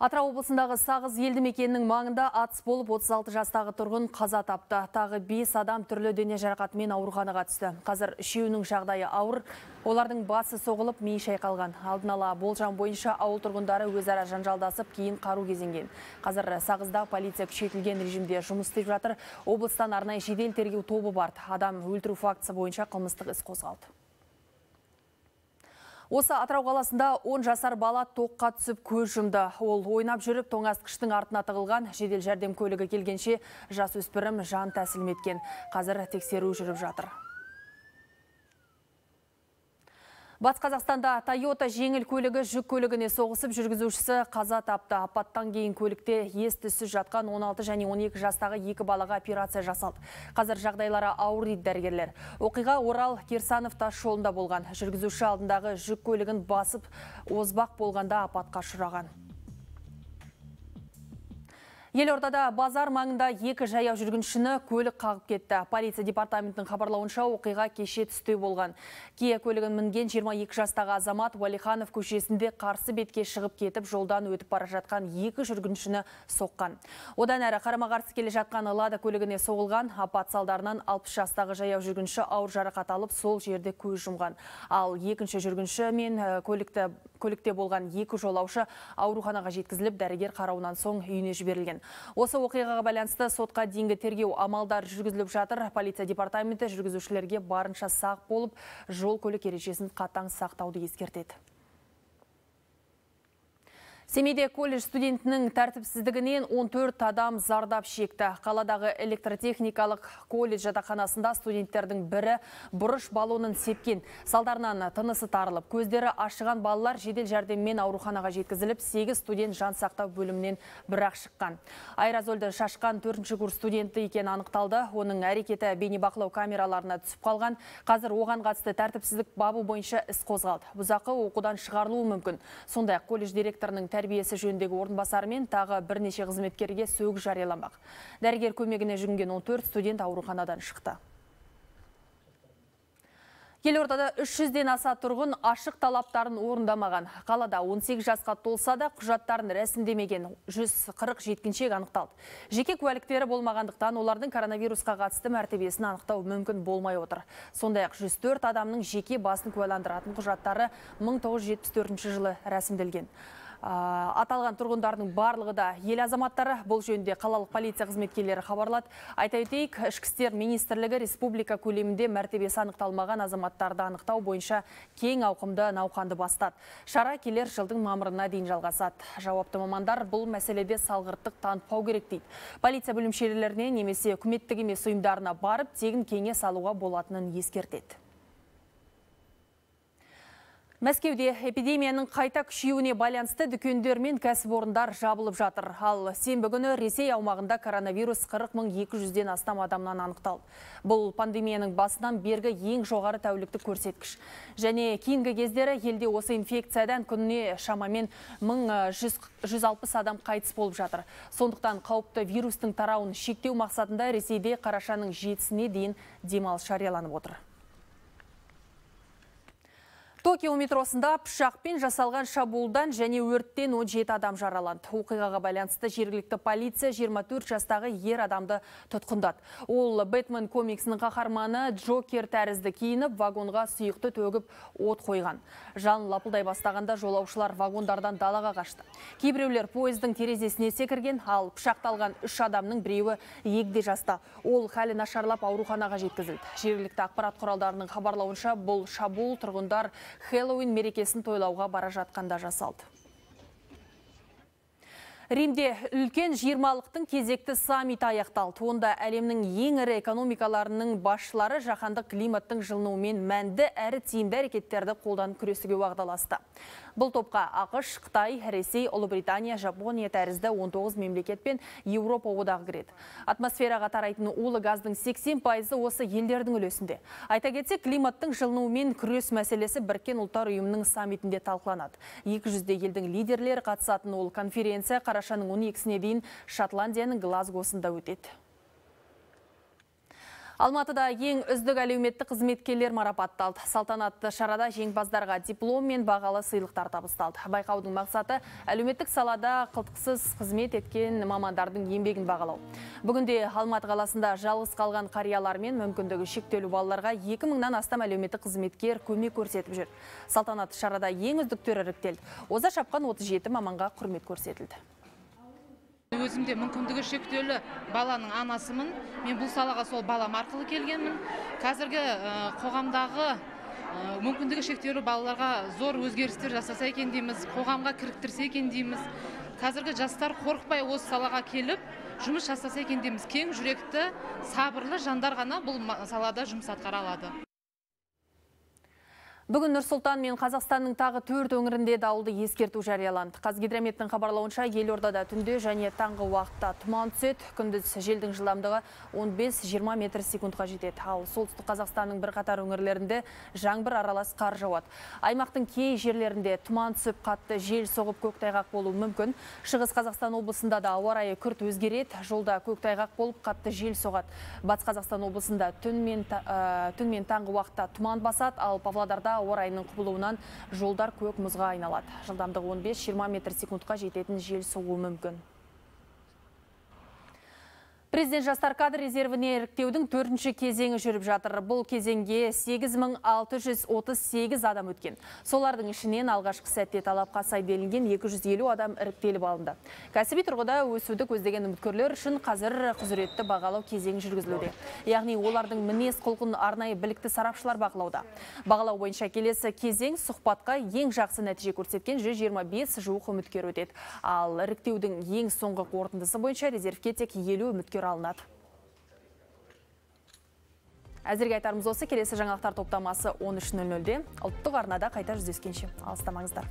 Атырау облысындағы Сағыз елді мекенінің маңында атыс болып 36 жастағы тұрғын қаза тапты. Тағы 5 адам түрлі дене жарақатымен ауруханаға түсті. Қазір үшеуінің жағдайы ауыр. Олардың басы соғылып, миы шайқалған. Алдын ала болжам бойынша ауыл тұрғындары өзара жанжалдасып, кейін қару кезенген. Қазір Сағызда полиция күшейтілген режимде жұмыс істеп жатыр. Облыстан арнайы жедел тергеу тобы бар. Адам өлтіру фактісі бойынша қылмыстық іс қозғалды. Осы Атырау қаласында 10 жасар бала тоққа түсіп көз жұмды. Ол ойнап жүріп тоңазытқыштың артына тығылған жедел жәрдем көлігі келгенше жас өспірім жан тәсілім еткен. Қазір тексеру жүріп жатыр. Батыс Қазақстанда Тойота жеңіл көлігі жүк көлігіне соғысып жүргізушісі қаза тапты. Апаттан кейін көлікте ес жатқан 16 және 12 жастағы екі балаға операция жасалды. Қазір жағдайлары ауыр дейді дәрігерлер. Оқиға Орал Керсанов тас жолында болған. Жүргізуші алдындағы жүк көлігін басып озбақ болғанда апатқа ұшыраған. Елордада базар маңында екі жаяу жүргіншіні көлік қағып кетті. Полиция департаментінің хабарлауынша оқиға кеше түсте болған. Кия көлігін мінген 22 жастағы азамат Уалиханов көшесінде қарсы бетке шығып кетіп, жолдан өтіп бара жатқан екі жүргіншіні соққан. Одан әрі қарама-қарсы келе жатқан Лада көлігіне соғылған. Апат салдарынан 60 жастағы жаяу жүргінші ауыр жарақат алып, сол жерде көз жұмған. Ал екінші жүргінші мен көлікті көлікте болған екі жолаушы ауруханаға жеткізіліп, дәрігер қарауынан соң үйіне жіберілген. Осы оқиғаға байланысты сотқа дейінгі тергеу амалдар жүргізіліп жатыр. Полиция департаменті жүргізушілерге барынша сақ болып, жол көлік ережесін қатаң сақтауды ескертеді. Семейде колледж студентінің тәртіпсіздігінен 14 адам зардап шекті. Қаладағы электротехникалық колледж жатақханасында студенттердің бірі бұрыш балонын сепкен. Салдарынан тынысы тарылып, көздері ашыған балалар жедел жәрдеммен ауруханаға жеткізіліп, 8 студент жан сақтау бөлімінен бірақ шыққан. Айразольды шашқан 4 курс студенті екен анықталды. Оның әрекеті бейнебақылау камераларына түсіп қалған. Қазір оған қатысты тәртіпсіздік бабы бойынша іс қозғалды. Бұзақы оқудан шығарылуы мүмкін. Сондай колледж директорының тәрбиесі жөніндегі орынбасары мен тағы бірнеше қызметкерге сөгіс жарияланбақ. Дәрігер көмегіне жүгінген 14 студент ауруханадан шықты. Елордада 300-ден аса тұрғын ашық талаптарын орындамаған. Қалада 18 жасқа толса да құжаттарын рәсімдемеген 140 жеткіншек анықталды. Жеке куәліктері болмағандықтан олардың коронавирусқа қатысты мәртебесін анықтау мүмкін болмай отыр. Сондай-ақ 104 адамның жеке басын куәландыратын құжаттары 1974 жылы рәсімделген аталған тұрғындардың барлығы да ел азаматтары бұл жөнінде қалалық полиция қызметкерлері хабарлады. Айта өтейік ішкі істер министрлігі республика көлемінде мәртебесі анықталмаған азаматтарды анықтау бойынша кең ауқымды науқанды бастады. Шара келер жылдың мамырына дейін жалғасады. Жауапты мамандар бұл мәселеде салғырттық танытпау керек дейді. Полиция бөлімшелеріне немесе үкіметтік емес ұйымдарына барып тегін кеңес алуға болатынын ескертеді. Мәскеуде эпидемияның қайта күшеуіне байланысты дүкендер мен кәсіпорындар жабылып жатыр. Ал сенбі күні Ресей аумағында коронавирус 40 200-ден астам адамнан анықталды. Бұл пандемияның басынан бергі ең жоғары тәуліктік көрсеткіш. Және кейінгі кездері елде осы инфекциядан күніне шамамен 1160 адам қайтыс болып жатыр. Сондықтан қауіпті вирустың тарауын шектеу мақсатында Ресейде қарашаның жетісіне дейін демалыс жарияланып отыр. Токио метросында пышақпен жасалған шабуылдан және өрттен 17 адам жараланды. Оқиғаға байланысты жергілікті полиция 24 жастағы ер адамды тұтқындады. Ол Бэтмен комиксінің қаһарманы Джокер тәрізді киініп, вагонға сұйықты төгіп от қойған. Жан лапылдай бастағанда жолаушылар вагондардан далаға қашты. Кейбіреулер пойыздың терезесіне секірген, ал пышақталған үш адамның біреуі егде жаста. Ол халі нашарлап ауруханаға жеткізілді. Жергілікті ақпарат құралдарының хабарлауынша бұл шабуыл тұрғындар Хэллоуин мерекесін тойлауға бара жатқанда жасалды. Римде үлкен жиырмалықтың кезекті саммиті аяқталды. Онда әлемнің ең ірі экономикаларының басшылары жаһандық климаттың жылынуымен мәнді әрі тиімді әрекеттерді қолдан күресуге уағдаласты. Бұл топқа ақш, Қытай, Ресей, Ұлыбритания, Жапония тәрізді 19 мемлекет пен Еуропа одағы кіреді. Атмосфераға тарайтын улы газдың 80 пайызы осы елдердің үлесінде. Айта кетсе, климаттың жылынуымен күрес мәселесі біріккен ұлттар ұйымының саммитінде талқыланады. 200 елдің лидерлері қатысатын ол конференция қарашаның 12-сіне дейін Шотландияның Глазгосында өтеді. Алматыда ең үздік әлеуметтік қызметкерлер марапатталды. Салтанатты шарада жеңімпаздарға диплом мен бағалы сыйлықтар табысталды. Байқаудың мақсаты әлеуметтік салада қылтықсыз қызмет еткен мамандардың еңбегін бағалау. Бүгінде Алматы қаласында жалғыз қалған қариялар мен мүмкіндігі шектеулі балаларға 2000-нан астам әлеуметтік қызметкер көмек көрсетіп жүр. Салтанатты шарада ең үздіктері іріктелді. Оза шапқан 37 маманға құрмет көрсетілді өзім де мүмкіндігі шектеулі баланың анасымын. Мен бұл салаға сол балам арқылы келгенмін. Қазіргі қоғамдағы мүмкіндігі шектеулі балаларға зор өзгерістер жасаса екен дейміз қоғамға кіріктірсе екен дейміз. Қазіргі жастар қорықпай осы салаға келіп жұмыс жасаса екен дейміз. Кең жүректі сабырлы жандар ғана бұл салада жұмыс атқара алады. Бүгін Нұрсұлтан мен Қазақстанның тағы төрт өңірінде дауылды ескерту жарияланды. Қазгидрометтің хабарлауынша елордада түнде және таңғы уақытта тұман түседі. Күндіз желдің жылдамдығы 15-20 метр секундқа жетеді. Ал солтүстік Қазақстанның бірқатар өңірлерінде жаңбыр аралас қар жауады. Аймақтың кей жерлерінде тұман түсіп қатты жел соғып көктайғақ болуы мүмкін. Шығыс Қазақстан облысында да ауа райы күрт өзгереді. Жолда көктайғақ болып қатты жел соғады. Батыс Қазақстан облысында түн мен, түн мен таңғы уақытта тұман басады, ал Павлодарда ауа райының құбылуынан жолдар көк мұзға айналады. Жылдамдығы 15-20 метр секундқа жететін жел соғуы мүмкін. Президент жастар кадр резервіне іріктеудің төртінші кезеңі жүріп жатыр. Бұл кезеңге 8638 адам өткен. Солардың ішінен алғашқы сәтте талапқа сай делінген 250 адам іріктеліп алынды. Кәсіби тұрғыда өсуді көздеген үміткерлер үшін қазір құзыретті бағалау кезеңі жүргізілуде. Яғни олардың мінез құлқын арнайы білікті сарапшылар бақылауда. Бағалау бойынша келесі кезең сұхбатқа ең жақсы нәтиже көрсеткен 125 жуық үміткер өтеді. Ал іріктеудің ең соңғы қорытындысы бойынша резервке тек 50 үміткер алынады. Әзірге айтарымыз осы келесі жаңалықтар топтамасы 13.00-де ұлттық арнада қайта жүздескенше алыстамаңыздар.